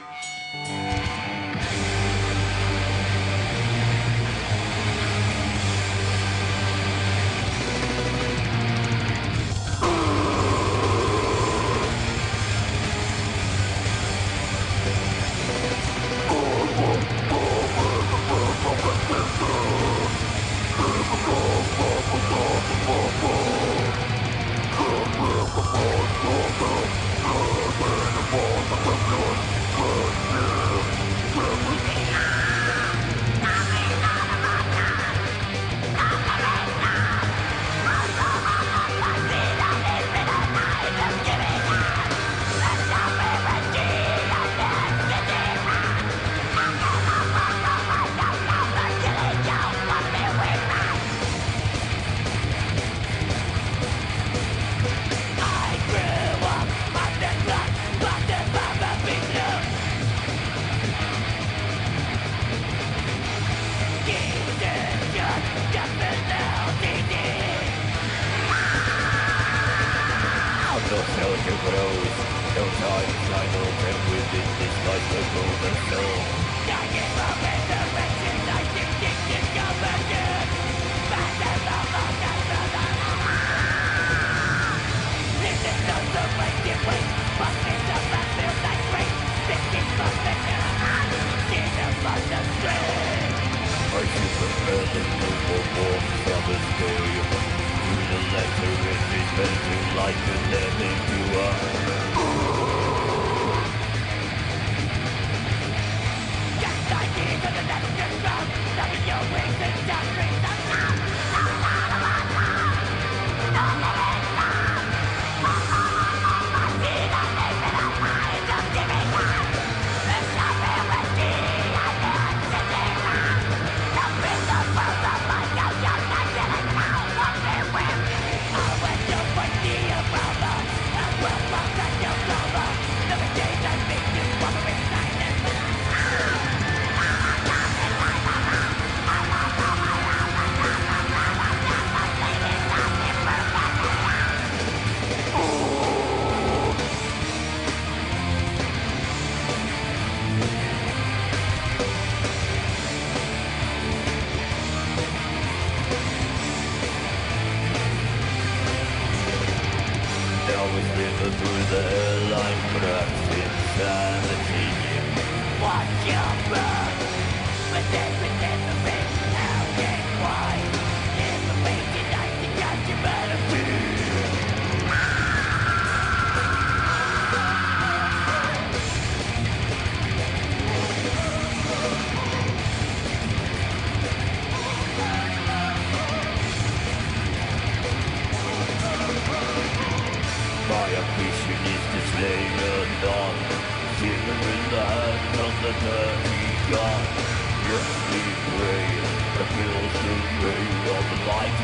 Música that I think you are. My ambition is to slay the dawn Shiver in the hand of the dirty god Let me pray, the pills to rain of light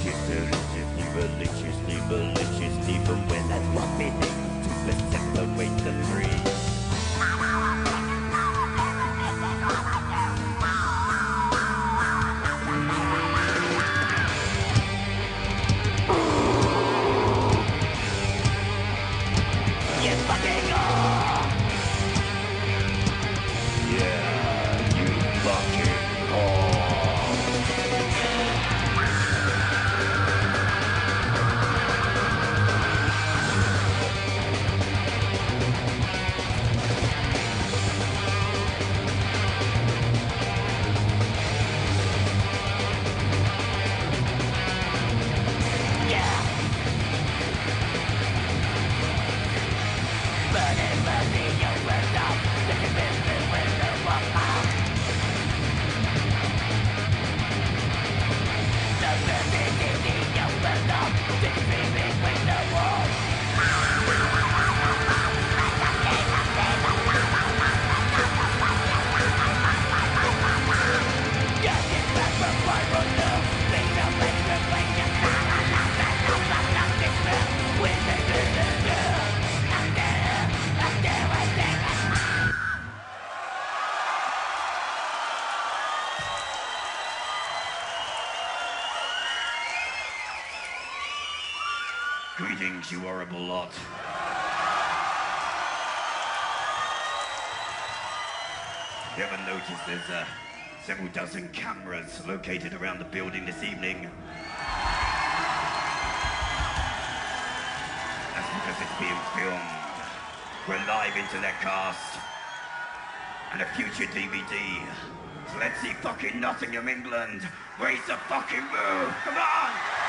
kisses Liberally, she's liberally, she's even when I love me To separate the three Greetings, you horrible lot. You ever noticed there's uh, several dozen cameras located around the building this evening? That's because it's being filmed. We're live into their cast. And a future DVD. So let's see fucking Nottingham, England. Raise the fucking roof. Come on!